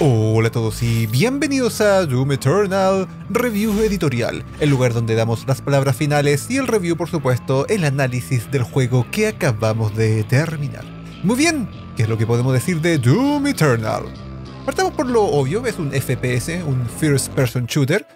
Hola a todos y bienvenidos a Doom Eternal Review Editorial, el lugar donde damos las palabras finales y el review, por supuesto, el análisis del juego que acabamos de terminar. Muy bien, ¿qué es lo que podemos decir de Doom Eternal? Partamos por lo obvio, es un FPS, un First Person Shooter.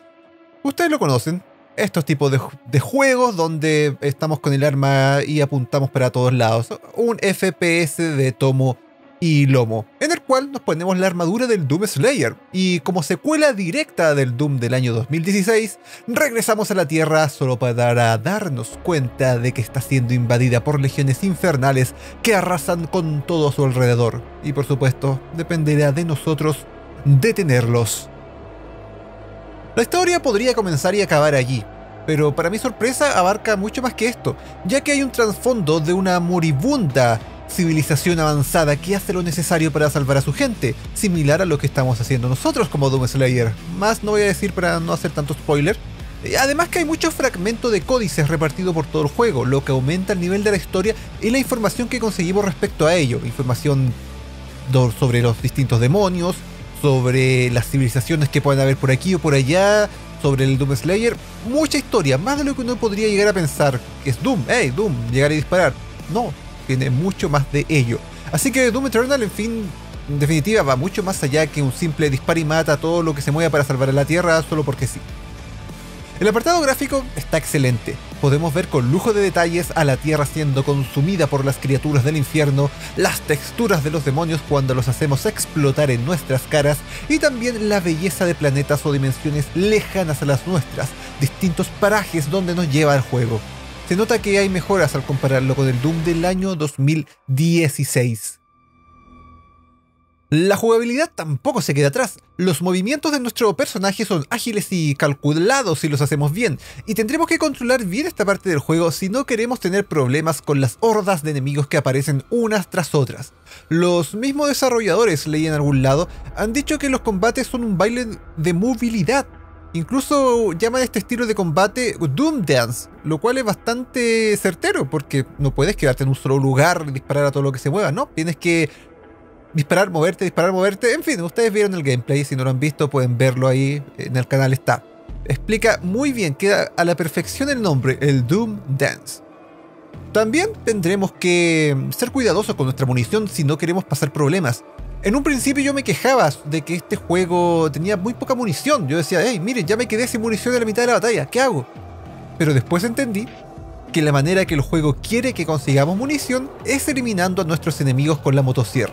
Ustedes lo conocen, estos tipos de, de, juegos donde estamos con el arma y apuntamos para todos lados. Un FPS de tomo y lomo, en el cual nos ponemos la armadura del Doom Slayer, y como secuela directa del Doom del año 2016, regresamos a la Tierra solo para darnos cuenta de que está siendo invadida por legiones infernales que arrasan con todo a su alrededor, y por supuesto, dependerá de nosotros detenerlos. La historia podría comenzar y acabar allí, pero para mi sorpresa abarca mucho más que esto, ya que hay un trasfondo de una moribunda civilización avanzada que hace lo necesario para salvar a su gente, similar a lo que estamos haciendo nosotros como Doom Slayer. Más no voy a decir para no hacer tanto spoiler. Eh, además que hay muchos fragmentos de códices repartidos por todo el juego, lo que aumenta el nivel de la historia y la información que conseguimos respecto a ello. Información sobre los distintos demonios, sobre las civilizaciones que pueden haber por aquí o por allá, sobre el Doom Slayer. Mucha historia, más de lo que uno podría llegar a pensar que es Doom, hey Doom, llegar y disparar. No, tiene mucho más de ello. Así que Doom Eternal, en fin, en definitiva, va mucho más allá que un simple dispar y mata todo lo que se mueva para salvar a la Tierra solo porque sí. El apartado gráfico está excelente. Podemos ver con lujo de detalles a la Tierra siendo consumida por las criaturas del infierno, las texturas de los demonios cuando los hacemos explotar en nuestras caras y también la belleza de planetas o dimensiones lejanas a las nuestras, distintos parajes donde nos lleva el juego se nota que hay mejoras al compararlo con el Doom del año 2016. La jugabilidad tampoco se queda atrás. Los movimientos de nuestro personaje son ágiles y calculados si los hacemos bien, y tendremos que controlar bien esta parte del juego si no queremos tener problemas con las hordas de enemigos que aparecen unas tras otras. Los mismos desarrolladores, leí en algún lado, han dicho que los combates son un baile de movilidad, Incluso llaman este estilo de combate Doom Dance, lo cual es bastante certero, porque no puedes quedarte en un solo lugar y disparar a todo lo que se mueva, ¿no? Tienes que disparar, moverte, disparar, moverte. En fin, ustedes vieron el gameplay, si no lo han visto pueden verlo ahí, en el canal está. Explica muy bien, queda a la perfección el nombre, el Doom Dance. También tendremos que ser cuidadosos con nuestra munición si no queremos pasar problemas. En un principio yo me quejaba de que este juego tenía muy poca munición. Yo decía, hey, miren, ya me quedé sin munición en la mitad de la batalla, ¿qué hago? Pero después entendí que la manera que el juego quiere que consigamos munición es eliminando a nuestros enemigos con la motosierra.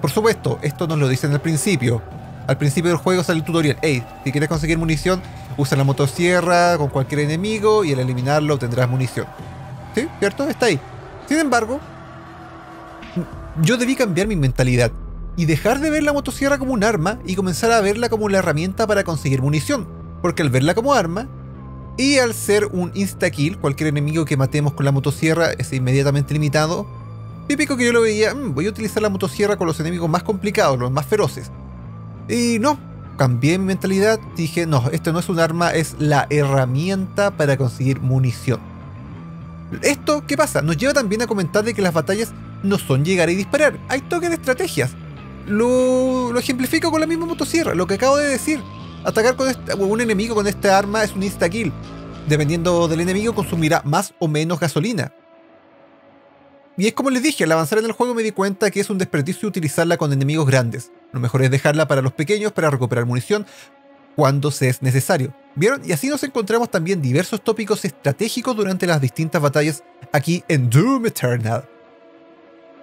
Por supuesto, esto nos lo dicen al principio. Al principio del juego sale el tutorial, hey, si quieres conseguir munición, usa la motosierra con cualquier enemigo y al eliminarlo obtendrás munición. ¿Sí? ¿Cierto? Está ahí. Sin embargo, yo debí cambiar mi mentalidad y dejar de ver la motosierra como un arma y comenzar a verla como la herramienta para conseguir munición. Porque al verla como arma, y al ser un insta-kill, cualquier enemigo que matemos con la motosierra es inmediatamente limitado, típico que yo lo veía, mm, voy a utilizar la motosierra con los enemigos más complicados, los más feroces. Y no, cambié mi mentalidad, dije, no, esto no es un arma, es la herramienta para conseguir munición. Esto, ¿qué pasa? Nos lleva también a comentar de que las batallas no son llegar y disparar, hay toques de estrategias lo, ejemplifico con la misma motosierra, lo que acabo de decir. Atacar con este, un enemigo con esta arma es un insta-kill. Dependiendo del enemigo consumirá más o menos gasolina. Y es como les dije, al avanzar en el juego me di cuenta que es un desperdicio utilizarla con enemigos grandes. Lo mejor es dejarla para los pequeños para recuperar munición cuando se es necesario. ¿Vieron? Y así nos encontramos también diversos tópicos estratégicos durante las distintas batallas aquí en Doom Eternal.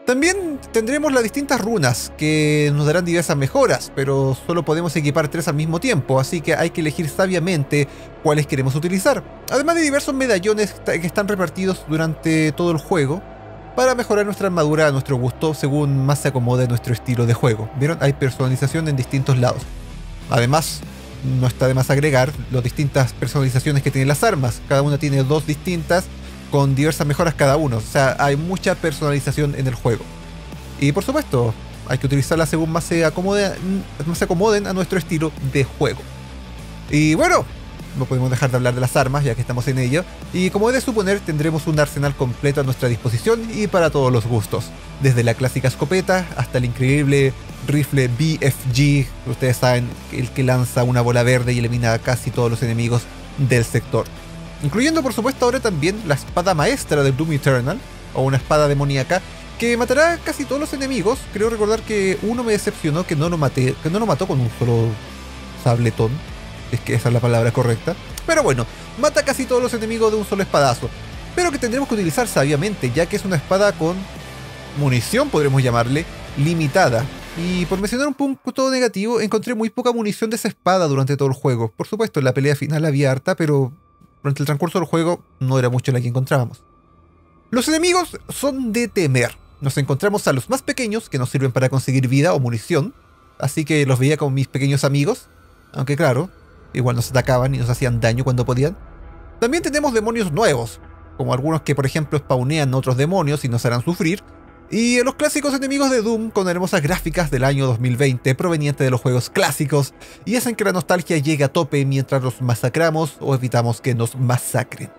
También tendremos las distintas runas que nos darán diversas mejoras, pero solo podemos equipar tres al mismo tiempo, así que hay que elegir sabiamente cuáles queremos utilizar. Además de diversos medallones que están repartidos durante todo el juego para mejorar nuestra armadura a nuestro gusto según más se acomode nuestro estilo de juego. ¿Vieron? Hay personalización en distintos lados. Además, no está de más agregar las distintas personalizaciones que tienen las armas. Cada una tiene dos distintas con diversas mejoras cada uno. O sea, hay mucha personalización en el juego. Y por supuesto, hay que utilizarla según más se, acomode, más se acomoden a nuestro estilo de juego. Y bueno, no podemos dejar de hablar de las armas ya que estamos en ello, y como de suponer tendremos un arsenal completo a nuestra disposición y para todos los gustos, desde la clásica escopeta hasta el increíble rifle BFG, ustedes saben, el que lanza una bola verde y elimina a casi todos los enemigos del sector. Incluyendo por supuesto ahora también la espada maestra de Doom Eternal, o una espada demoníaca, que matará casi todos los enemigos. Creo recordar que uno me decepcionó que no lo maté, que no lo mató con un solo sabletón. Es que esa es la palabra correcta. Pero bueno, mata casi todos los enemigos de un solo espadazo. Pero que tendremos que utilizar sabiamente, ya que es una espada con munición, podremos llamarle, limitada. Y por mencionar un punto negativo, encontré muy poca munición de esa espada durante todo el juego. Por supuesto, en la pelea final había harta, pero durante el transcurso del juego no era mucho la que encontrábamos. Los enemigos son de temer. Nos encontramos a los más pequeños que nos sirven para conseguir vida o munición, así que los veía como mis pequeños amigos, aunque claro, igual nos atacaban y nos hacían daño cuando podían. También tenemos demonios nuevos, como algunos que por ejemplo spawnean otros demonios y nos harán sufrir, y los clásicos enemigos de Doom con hermosas gráficas del año 2020 provenientes de los juegos clásicos y hacen que la nostalgia llegue a tope mientras los masacramos o evitamos que nos masacren.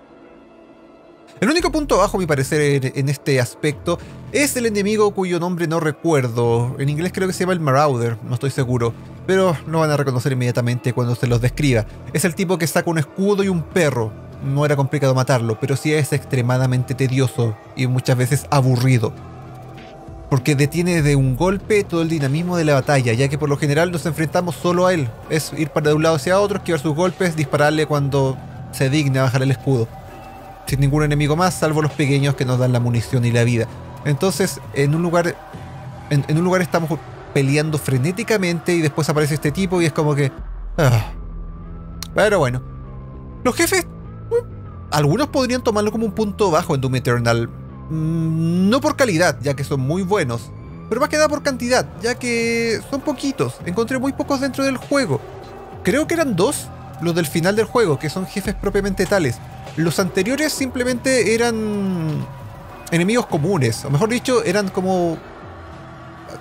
El único punto bajo, a mi parecer, en este aspecto es el enemigo cuyo nombre no recuerdo. En inglés creo que se llama el Marauder, no estoy seguro. Pero no van a reconocer inmediatamente cuando se los describa. Es el tipo que saca un escudo y un perro. No era complicado matarlo, pero sí es extremadamente tedioso y muchas veces aburrido. Porque detiene de un golpe todo el dinamismo de la batalla, ya que por lo general nos enfrentamos solo a él. Es ir para de un lado hacia otro, esquivar sus golpes, dispararle cuando se digne a bajar el escudo sin ningún enemigo más, salvo los pequeños que nos dan la munición y la vida. Entonces, en un lugar, en, un lugar estamos peleando frenéticamente y después aparece este tipo y es como que... Ah. Pero bueno. Los jefes... Uh, algunos podrían tomarlo como un punto bajo en Doom Eternal. Mm, no por calidad, ya que son muy buenos. Pero más que nada por cantidad, ya que son poquitos. Encontré muy pocos dentro del juego. Creo que eran dos los del final del juego, que son jefes propiamente tales. Los anteriores simplemente eran enemigos comunes, o mejor dicho, eran como...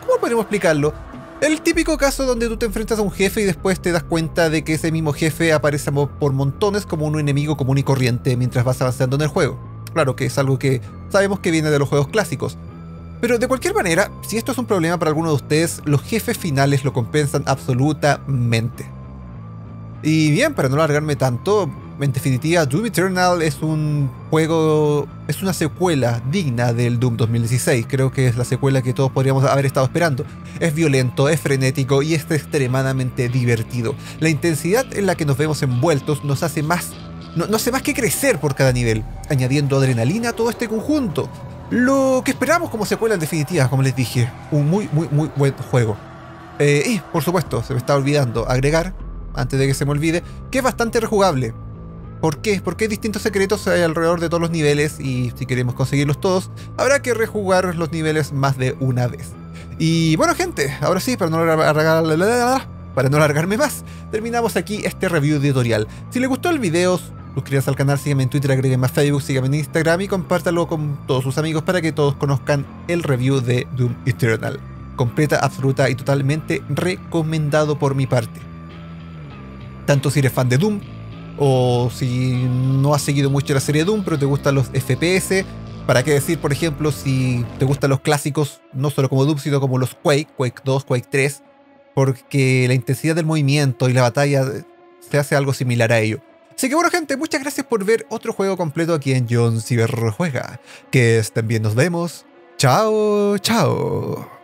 ¿Cómo podemos explicarlo? El típico caso donde tú te enfrentas a un jefe y después te das cuenta de que ese mismo jefe aparece por montones como un enemigo común y corriente mientras vas avanzando en el juego. Claro que es algo que sabemos que viene de los juegos clásicos. Pero de cualquier manera, si esto es un problema para alguno de ustedes, los jefes finales lo compensan absolutamente. Y bien, para no alargarme tanto, en definitiva, Doom Eternal es un juego, es una secuela digna del Doom 2016. Creo que es la secuela que todos podríamos haber estado esperando. Es violento, es frenético y es extremadamente divertido. La intensidad en la que nos vemos envueltos nos hace más, no, hace más que crecer por cada nivel, añadiendo adrenalina a todo este conjunto. Lo que esperamos como secuela en definitiva, como les dije, un muy, muy, muy buen juego. Eh, y, por supuesto, se me está olvidando agregar antes de que se me olvide, que es bastante rejugable. ¿Por qué? Porque hay distintos secretos alrededor de todos los niveles y si queremos conseguirlos todos, habrá que rejugar los niveles más de una vez. Y bueno gente, ahora sí, para no, para no alargarme más, terminamos aquí este review tutorial. Si les gustó el video, suscríbanse al canal, síganme en Twitter, agreguen más Facebook, síganme en Instagram y compártalo con todos sus amigos para que todos conozcan el review de Doom Eternal. Completa, absoluta y totalmente recomendado por mi parte tanto si eres fan de Doom o si no has seguido mucho la serie Doom pero te gustan los FPS. ¿Para qué decir, por ejemplo, si te gustan los clásicos, no solo como Doom, sino como los Quake, Quake 2, Quake 3? Porque la intensidad del movimiento y la batalla se hace algo similar a ello. Así que bueno gente, muchas gracias por ver otro juego completo aquí en John Cyber Juega. Que estén bien, nos vemos. Chao, chao.